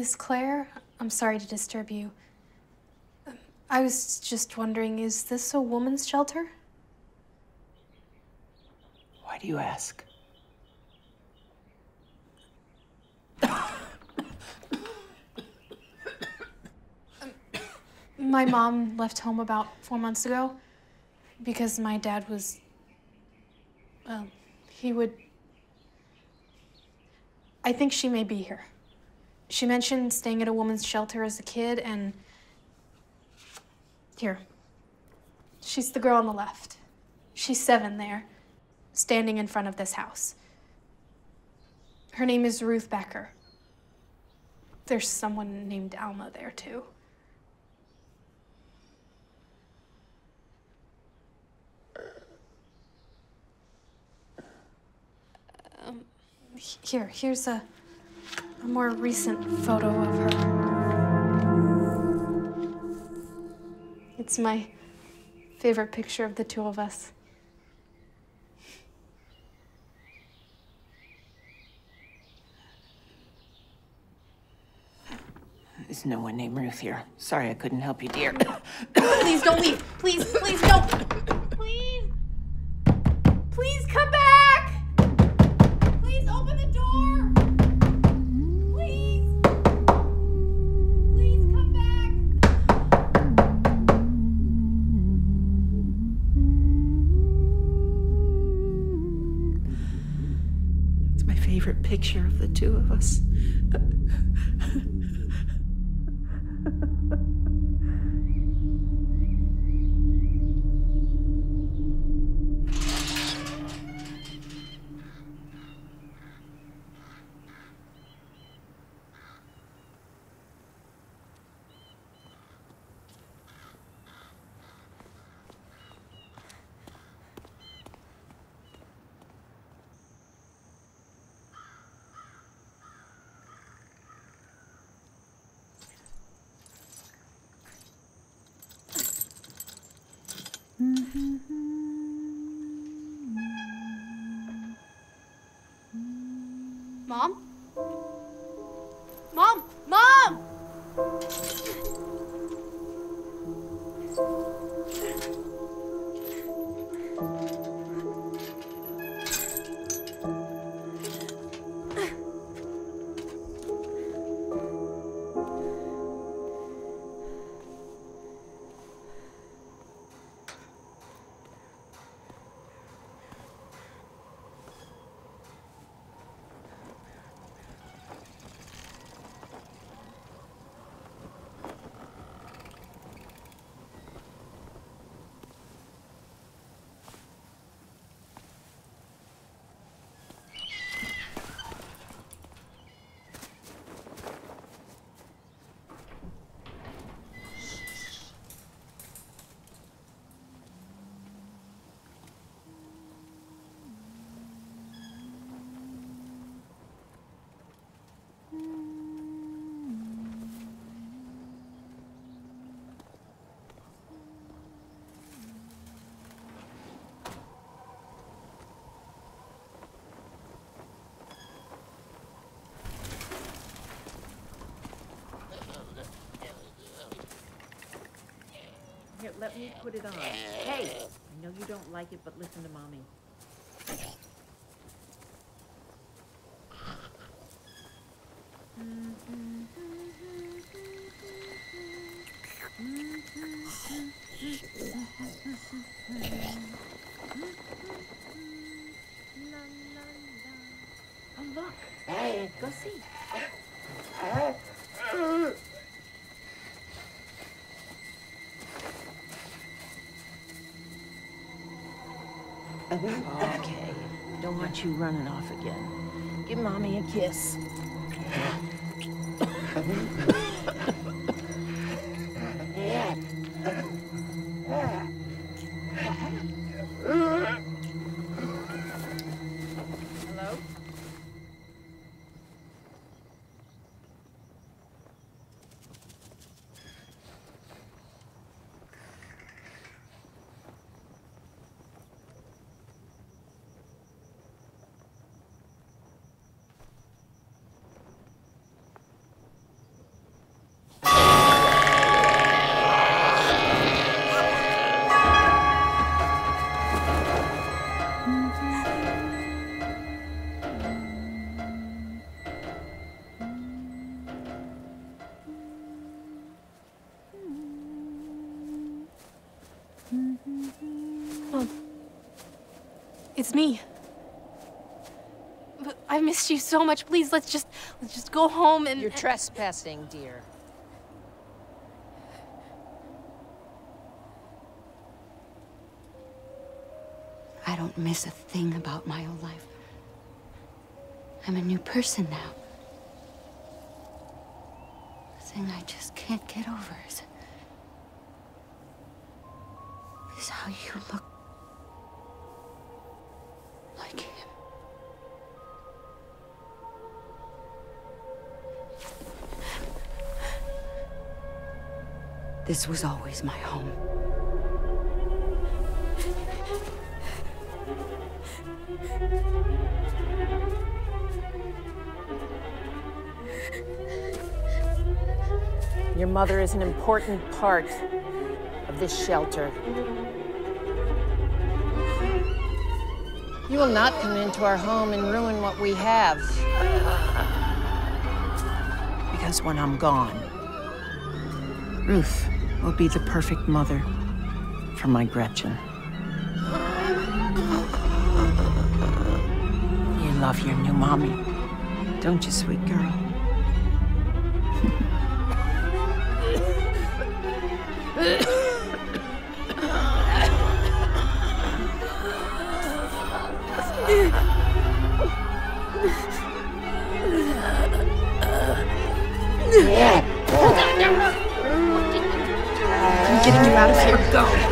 Hi, my name is Claire. I'm sorry to disturb you. I was just wondering, is this a woman's shelter? Why do you ask? My mom left home about four months ago because my dad was. Well, he would. I think she may be here. She mentioned staying at a woman's shelter as a kid, and. Here. She's the girl on the left. She's seven there, standing in front of this house. Her name is Ruth Becker. There's someone named Alma there, too. Um, here, here's a, a more recent photo of her. It's my favorite picture of the two of us. There's no one named Ruth here. Sorry I couldn't help you, dear. Please don't leave. Please, please don't. Favorite picture of the two of us. Mom! Let me put it on. Hey, I know you don't like it, but listen to mommy. Oh, look. Go see. Okay. Don't want you running off again. Give mommy a kiss. Mom. It's me. But I missed you so much. Please, let's just let's just go home and You're trespassing, dear. I don't miss a thing about my old life. I'm a new person now. The thing I just can't get over is. is how you look. This was always my home. Your mother is an important part of this shelter. You will not come into our home and ruin what we have. Because when I'm gone, Ruth will be the perfect mother for my Gretchen. You love your new mommy, don't you, sweet girl? I'm you